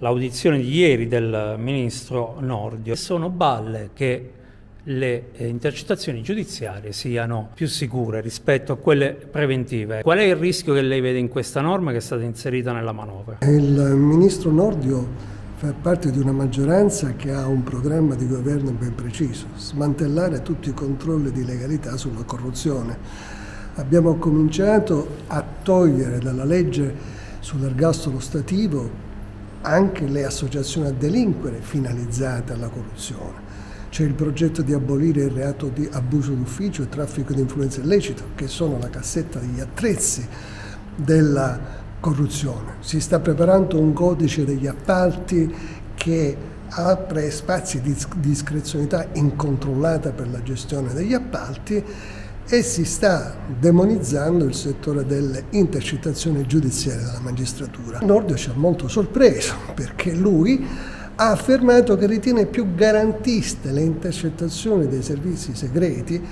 L'audizione di ieri del ministro Nordio sono balle che le eh, intercettazioni giudiziarie siano più sicure rispetto a quelle preventive. Qual è il rischio che lei vede in questa norma che è stata inserita nella manovra? Il ministro Nordio fa parte di una maggioranza che ha un programma di governo ben preciso, smantellare tutti i controlli di legalità sulla corruzione. Abbiamo cominciato a togliere dalla legge sull'ergastolo stativo anche le associazioni a delinquere finalizzate alla corruzione. C'è il progetto di abolire il reato di abuso d'ufficio e traffico di influenza illecito, che sono la cassetta degli attrezzi della corruzione. Si sta preparando un codice degli appalti che apre spazi di discrezionalità incontrollata per la gestione degli appalti e si sta demonizzando il settore delle intercettazioni giudiziarie della magistratura. Nordio ci ha molto sorpreso perché lui ha affermato che ritiene più garantiste le intercettazioni dei servizi segreti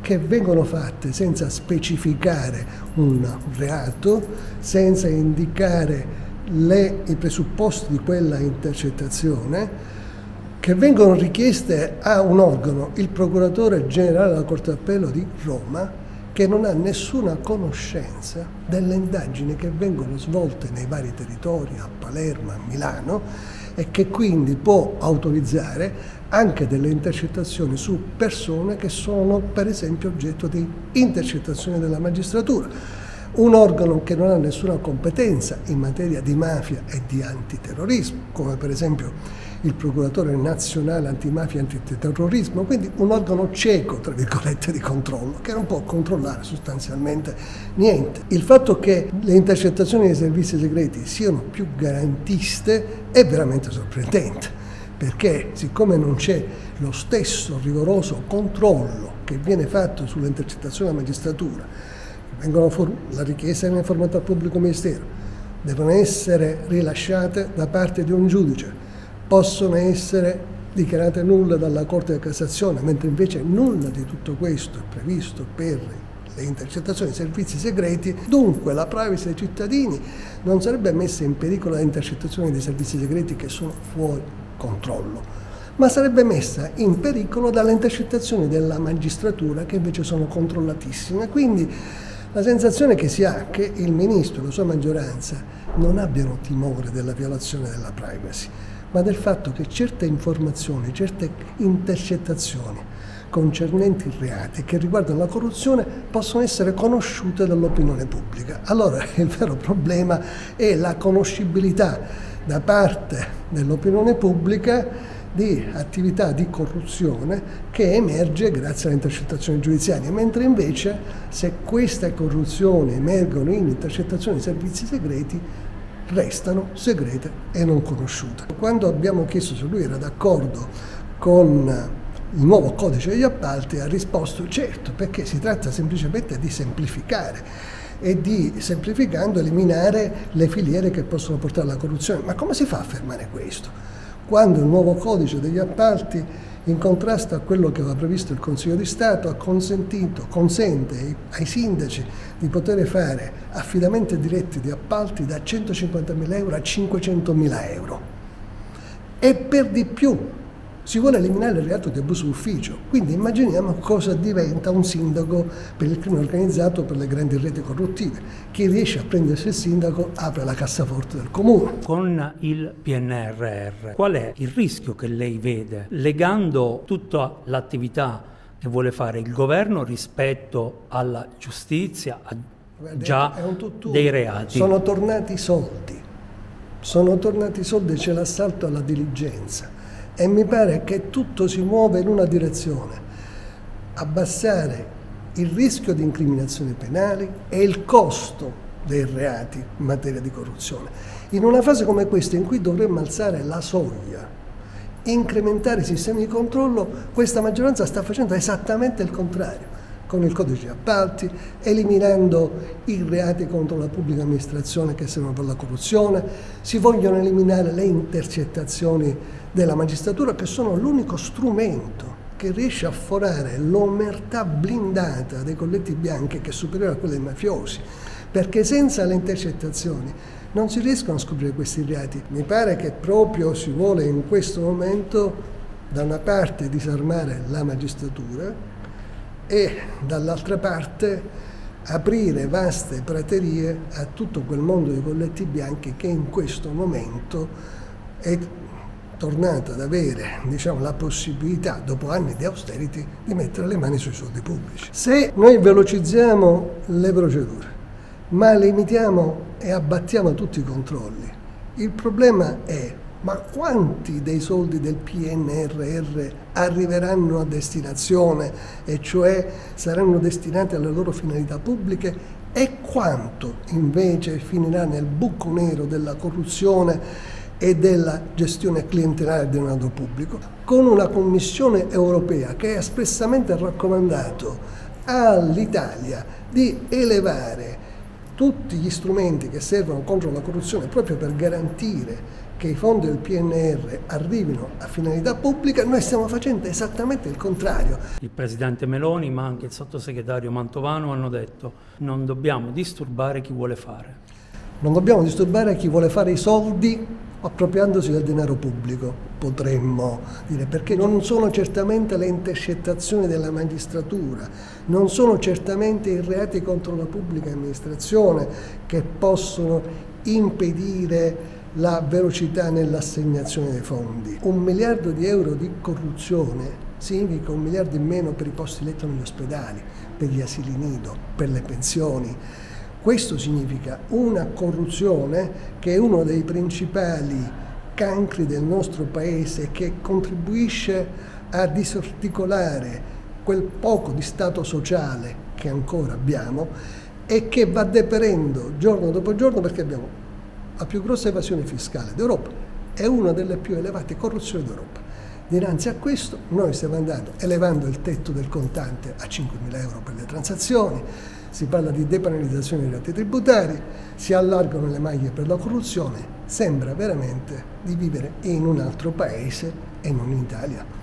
che vengono fatte senza specificare un reato, senza indicare le, i presupposti di quella intercettazione, che vengono richieste a un organo, il procuratore generale della Corte d'Appello di Roma, che non ha nessuna conoscenza delle indagini che vengono svolte nei vari territori, a Palermo, a Milano, e che quindi può autorizzare anche delle intercettazioni su persone che sono per esempio oggetto di intercettazioni della magistratura. Un organo che non ha nessuna competenza in materia di mafia e di antiterrorismo, come per esempio il procuratore nazionale antimafia e antiterrorismo, quindi un organo cieco, tra virgolette, di controllo, che non può controllare sostanzialmente niente. Il fatto che le intercettazioni dei servizi segreti siano più garantiste è veramente sorprendente, perché siccome non c'è lo stesso rigoroso controllo che viene fatto sulle intercettazioni della magistratura, la richiesta viene informata al pubblico ministero, devono essere rilasciate da parte di un giudice, possono essere dichiarate nulle dalla Corte di Cassazione, mentre invece nulla di tutto questo è previsto per le intercettazioni dei servizi segreti, dunque la privacy dei cittadini non sarebbe messa in pericolo dalle intercettazioni dei servizi segreti che sono fuori controllo, ma sarebbe messa in pericolo dalle intercettazioni della magistratura che invece sono controllatissime. Quindi la sensazione che si ha è che il Ministro e la sua maggioranza non abbiano timore della violazione della privacy ma del fatto che certe informazioni, certe intercettazioni concernenti reati che riguardano la corruzione possono essere conosciute dall'opinione pubblica. Allora il vero problema è la conoscibilità da parte dell'opinione pubblica di attività di corruzione che emerge grazie alle intercettazioni giudiziarie, mentre invece se queste corruzioni emergono in intercettazioni di servizi segreti restano segrete e non conosciute. Quando abbiamo chiesto se lui era d'accordo con il nuovo codice degli appalti ha risposto certo perché si tratta semplicemente di semplificare e di semplificando eliminare le filiere che possono portare alla corruzione. Ma come si fa a fermare questo? Quando il nuovo codice degli appalti in contrasto a quello che aveva previsto il Consiglio di Stato, ha consentito, consente ai sindaci di poter fare affidamenti diretti di appalti da 150.000 euro a 500.000 euro. E per di più si vuole eliminare il reato di abuso d'ufficio, quindi immaginiamo cosa diventa un sindaco per il crimine organizzato per le grandi reti corruttive. Chi riesce a prendersi il sindaco apre la cassaforte del comune. Con il PNRR, qual è il rischio che lei vede legando tutta l'attività che vuole fare il governo rispetto alla giustizia, a già dei reati? Sono tornati i soldi, sono tornati i soldi, c'è l'assalto alla diligenza e mi pare che tutto si muove in una direzione, abbassare il rischio di incriminazioni penali e il costo dei reati in materia di corruzione. In una fase come questa in cui dovremmo alzare la soglia, incrementare i sistemi di controllo, questa maggioranza sta facendo esattamente il contrario con il codice di appalti, eliminando i reati contro la pubblica amministrazione che servono per la corruzione, si vogliono eliminare le intercettazioni della magistratura che sono l'unico strumento che riesce a forare l'omertà blindata dei colletti bianchi che è superiore a quella dei mafiosi, perché senza le intercettazioni non si riescono a scoprire questi reati. Mi pare che proprio si vuole in questo momento da una parte disarmare la magistratura e dall'altra parte aprire vaste praterie a tutto quel mondo di colletti bianchi che in questo momento è tornato ad avere diciamo, la possibilità, dopo anni di austerity, di mettere le mani sui soldi pubblici. Se noi velocizziamo le procedure, ma limitiamo e abbattiamo tutti i controlli, il problema è ma quanti dei soldi del PNRR arriveranno a destinazione e cioè saranno destinati alle loro finalità pubbliche e quanto invece finirà nel buco nero della corruzione e della gestione clientelare del denaro pubblico, con una Commissione europea che ha espressamente raccomandato all'Italia di elevare tutti gli strumenti che servono contro la corruzione proprio per garantire che i fondi del PNR arrivino a finalità pubblica, noi stiamo facendo esattamente il contrario. Il Presidente Meloni, ma anche il Sottosegretario Mantovano hanno detto non dobbiamo disturbare chi vuole fare. Non dobbiamo disturbare chi vuole fare i soldi appropriandosi del denaro pubblico, potremmo dire, perché non sono certamente le intercettazioni della magistratura, non sono certamente i reati contro la pubblica amministrazione che possono impedire la velocità nell'assegnazione dei fondi. Un miliardo di euro di corruzione significa un miliardo in meno per i posti letto negli ospedali, per gli asili nido, per le pensioni. Questo significa una corruzione che è uno dei principali cancri del nostro paese che contribuisce a disarticolare quel poco di Stato sociale che ancora abbiamo e che va deperendo giorno dopo giorno perché abbiamo la più grossa evasione fiscale d'Europa e una delle più elevate corruzioni d'Europa. Dinanzi a questo noi stiamo andando elevando il tetto del contante a 5.000 euro per le transazioni, si parla di depenalizzazione dei reati tributari, si allargano le maglie per la corruzione, sembra veramente di vivere in un altro paese e non in Italia.